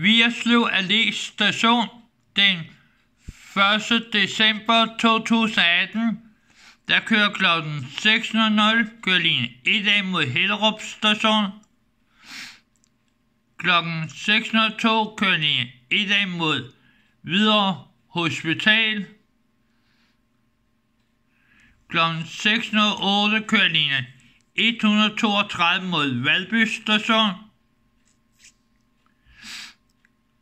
Vigerslev Allé Station den 1. december 2018. Der kører kl. 6.00 kører linje 1 mod Hellerup Station. Kl. 6.02 kører linje 1 mod Hvidovre Hospital. Kl. 6.08 kører linje 132 mod Valby Station.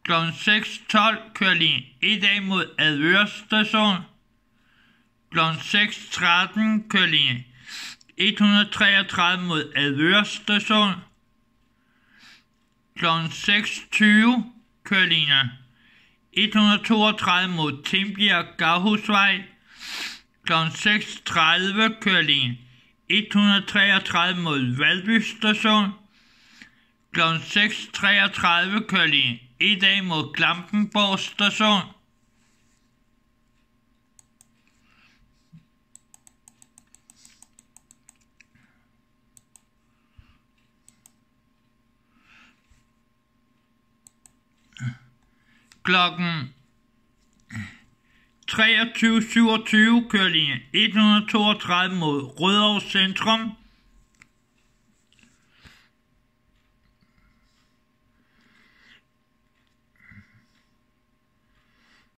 Kl. 6.12 kører linje 1 mod Advør Station. Kl. 6.13 kører linje 133 mod Advør Station. Kl. 6.20 kører linje 132 mod Timbjerg Gavhusvej. Kl. 6.30 kører linje 133 mod Valby Station. Kl. 6.33 kører i dag mod Klampenborg Station. Klokken 23.27 kører linje 132 mod Rødovre Centrum.